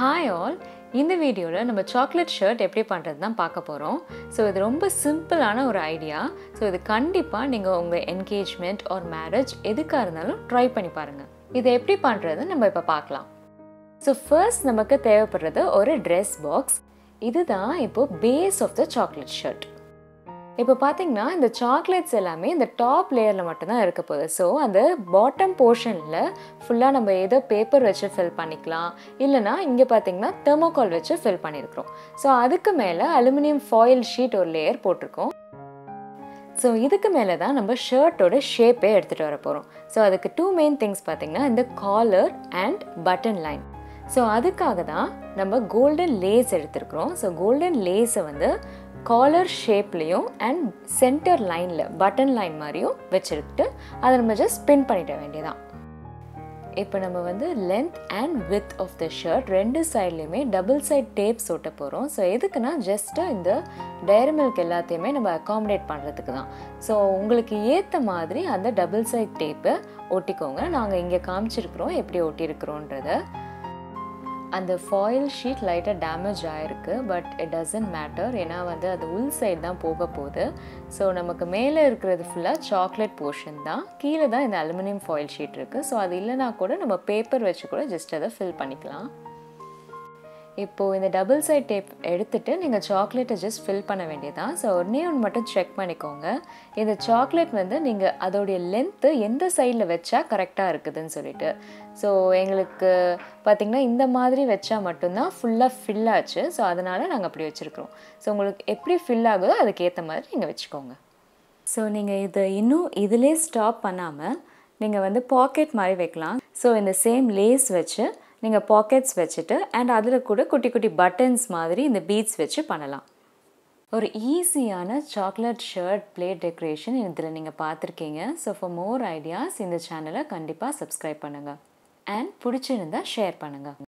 Hi all இந்த வீடியோவில் நம்ம சாக்லேட் ஷர்ட் எப்படி பண்ணுறது தான் பார்க்க போகிறோம் ஸோ இது ரொம்ப சிம்பிளான ஒரு ஐடியா ஸோ இது கண்டிப்பாக நீங்கள் உங்கள் என்கேஜ்மெண்ட் ஆர் மேரேஜ் எதுக்காக இருந்தாலும் ட்ரை பண்ணி பாருங்கள் இதை எப்படி பண்ணுறது நம்ம இப்போ பார்க்கலாம். ஸோ ஃபர்ஸ்ட் நமக்கு தேவைப்படுறது ஒரு ட்ரெஸ் பாக்ஸ் இதுதான் இப்போது base of the chocolate shirt இப்போ பார்த்தீங்கன்னா இந்த சாக்லேட்ஸ் எல்லாமே இந்த டாப் லேயரில் மட்டும்தான் இருக்க போகுது. ஸோ அந்த பாட்டம் போர்ஷனில் ஃபுல்லாக நம்ம ஏதோ பேப்பர் வச்சு ஃபில் பண்ணிக்கலாம். இல்லைனா இங்கே பார்த்தீங்கன்னா தெர்மோகால் வச்சு ஃபில் பண்ணியிருக்கிறோம். ஸோ அதுக்கு மேலே அலுமினியம் ஃபாயில் ஷீட் ஒரு லேயர் போட்டிருக்கோம். ஸோ இதுக்கு மேலே தான் நம்ம ஷர்ட்டோட ஷேப்பே எடுத்துகிட்டு வர போகிறோம் ஸோ அதுக்கு டூ மெயின் திங்ஸ் பார்த்தீங்கன்னா இந்த collar and button line so அதுக்காக தான் நம்ம கோல்டன் லேஸ் எடுத்துருக்குறோம். ஸோ கோல்டன் லேஸை வந்து காலர் ஷேப்லேயும் அண்ட் சென்டர் லைனில் பட்டன் லைன் மாதிரியும் வச்சுருக்கிட்டு அதை நம்ம ஜஸ்ட் ஸ்பின் பண்ணிட வேண்டியதான் இப்போ நம்ம வந்து length and width of the shirt ரெண்டு சைட்லேயுமே டபுள் சைட் டேப்ஸ் ஒட்ட போகிறோம் ஸோ எதுக்குன்னா ஜஸ்ட்டாக இந்த டைரி மில்க் எல்லாத்தையுமே நம்ம அக்காமடேட் பண்ணுறதுக்கு தான். ஸோ உங்களுக்கு ஏற்ற மாதிரி அந்த டபுள் சைட் டேப்பை ஒட்டிக்கோங்க. நாங்கள் இங்கே காமிச்சிருக்கிறோம் எப்படி ஒட்டியிருக்கிறோன்றதை. அந்த ஃபாயில் ஷீட் லைட்டாக டேமேஜ் ஆகிருக்கு பட் இட் டசன்ட் மேட்டர் ஏன்னா வந்து அது உள் சைடு தான் போக போகுது. ஸோ நமக்கு மேலே இருக்கிறது ஃபுல்லாக சாக்லேட் போர்ஷன் தான். கீழே தான் இந்த அலுமினியம் ஃபாயில் ஷீட் இருக்குது ஸோ அது இல்லைனா கூட நம்ம பேப்பர் வச்சு கூட ஜஸ்ட் அதை ஃபில் பண்ணிக்கலாம். இப்போது இந்த டபுள் சைட் டேப் எடுத்துகிட்டு நீங்கள் சாக்லேட்டை ஜஸ்ட் ஃபில் பண்ண வேண்டியதான் ஸோ ஒன்றே ஒன்று மட்டும் செக் பண்ணிக்கோங்க. இந்த சாக்லேட் வந்து நீங்கள் அதோடைய லென்த்து எந்த சைடில் வச்சா கரெக்டாக இருக்குதுன்னு சொல்லிட்டு. ஸோ எங்களுக்கு பார்த்திங்கன்னா இந்த மாதிரி வச்சா மட்டும்தான் ஃபுல்லாக ஃபில் ஆச்சு. ஸோ அதனால் நாங்கள் அப்படி வச்சுருக்குறோம். ஸோ உங்களுக்கு எப்படி ஃபில் ஆகுதோ அதுக்கேற்ற மாதிரி நீங்கள் வச்சுக்கோங்க. ஸோ நீங்கள் இதை இன்னும் இதிலே ஸ்டாப் பண்ணாமல் நீங்கள் வந்து பாக்கெட் மாதிரி வைக்கலாம். ஸோ இந்த சேம் லேஸ் வச்சு நீங்கள் பாக்கெட்ஸ் வச்சுட்டு அண்ட் அதில் கூட குட்டி குட்டி பட்டன்ஸ் மாதிரி இந்த பீட்ஸ் வச்சு பண்ணலாம். ஒரு ஈஸியான சாக்லேட் ஷர்ட் பிளேட் டெக்கரேஷன் இதில் நீங்கள் பார்த்துருக்கீங்க. ஸோ ஃபார் மோர் ஐடியாஸ் இந்த சேனலை கண்டிப்பாக சப்ஸ்கிரைப் பண்ணுங்கள் அண்ட் பிடிச்சிருந்தா ஷேர் பண்ணுங்கள்